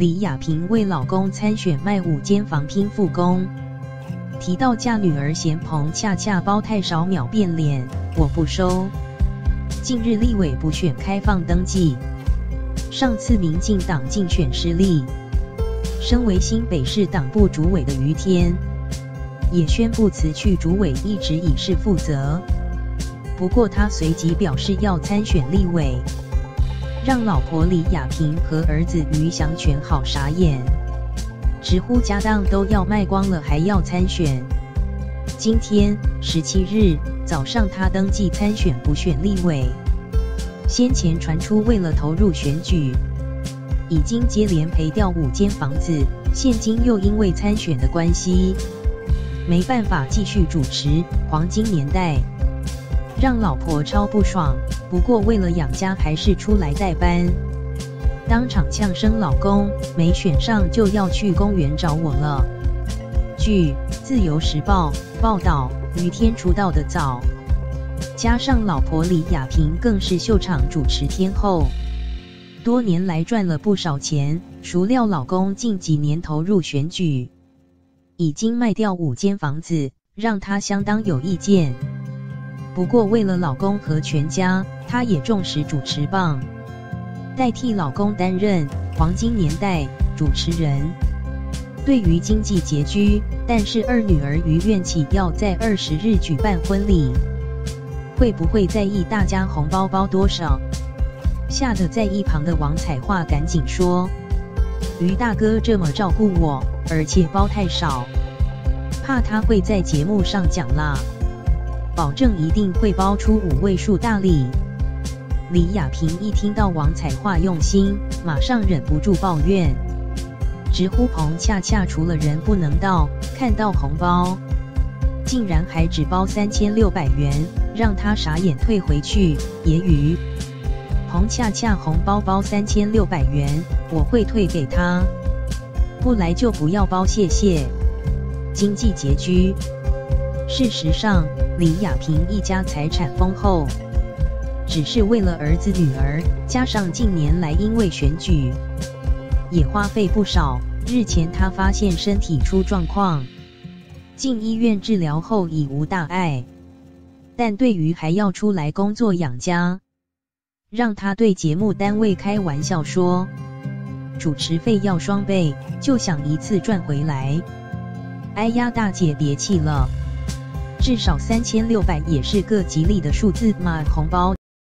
李亚平为老公参选卖五间房拼复工，提到嫁女儿嫌彭恰恰包太少秒变脸，我不收。近日立委补选开放登记，上次民进党竞选失利，身为新北市党部主委的于天，也宣布辞去主委一职以示负责。不过他随即表示要参选立委。让老婆李亚平和儿子于祥全好傻眼，直呼家当都要卖光了还要参选。今天十七日早上，他登记参选补选立委。先前传出为了投入选举，已经接连赔掉五间房子，现今又因为参选的关系，没办法继续主持《黄金年代》。让老婆超不爽，不过为了养家，还是出来代班，当场呛声：“老公没选上就要去公园找我了。”据《自由时报》报道，于天出道的早，加上老婆李亚平更是秀场主持天后，多年来赚了不少钱。孰料老公近几年投入选举，已经卖掉五间房子，让她相当有意见。不过，为了老公和全家，她也重视主持棒，代替老公担任《黄金年代》主持人。对于经济拮据，但是二女儿于愿起要在二十日举办婚礼，会不会在意大家红包包多少？吓得在一旁的王彩桦赶紧说：“于大哥这么照顾我，而且包太少，怕他会在节目上讲啦。”保证一定会包出五位数大礼。李亚平一听到王彩桦用心，马上忍不住抱怨，直呼彭恰恰除了人不能到，看到红包竟然还只包三千六百元，让他傻眼退回去。揶揄：彭恰恰红包包三千六百元，我会退给他，不来就不要包，谢谢。经济拮据。事实上，李亚平一家财产丰厚，只是为了儿子女儿，加上近年来因为选举，也花费不少。日前他发现身体出状况，进医院治疗后已无大碍，但对于还要出来工作养家，让他对节目单位开玩笑说，主持费要双倍，就想一次赚回来。哎呀，大姐别气了。至少三千六百也是个吉利的数字嘛，红包。